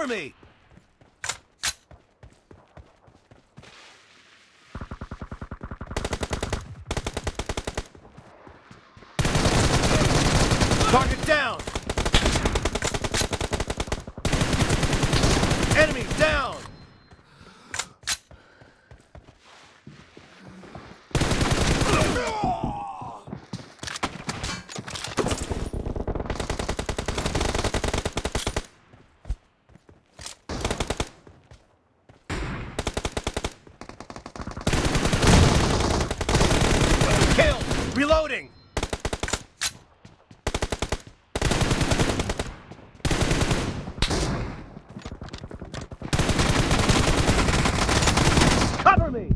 Cover me! Target down! Enemy down! Kill! Reloading! Cover me!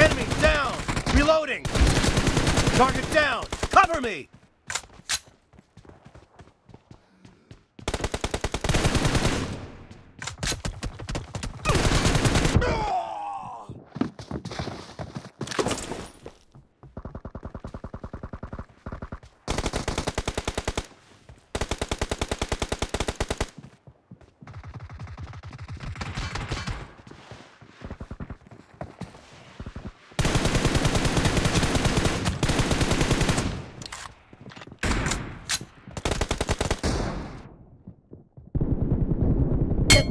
Enemy down! Reloading! Target down! Cover me!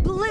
The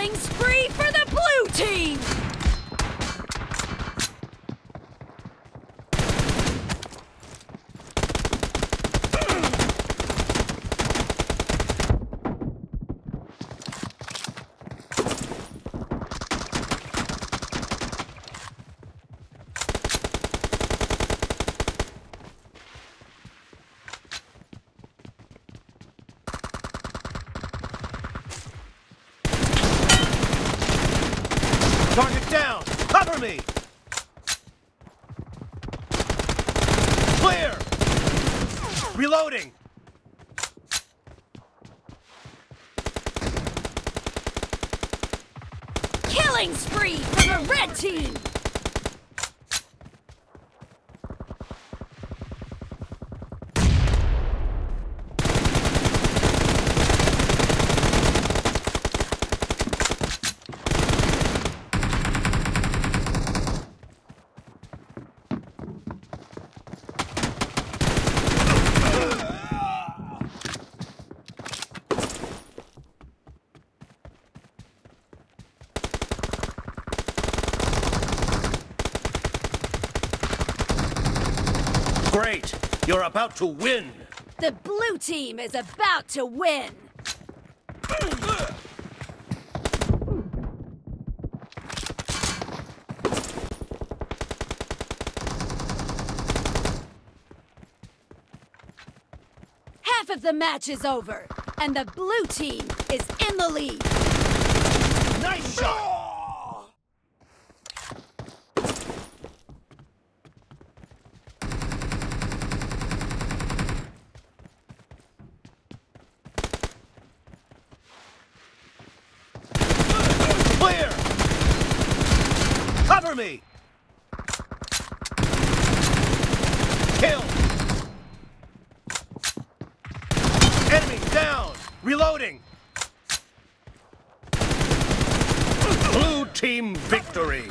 Killing spree for the blue team! Target down! Cover me! Clear! Reloading! Killing spree for the red team! You're about to win! The blue team is about to win! Half of the match is over, and the blue team is in the lead! Nice shot! Me! Kill! Enemy down! Reloading! Blue team victory!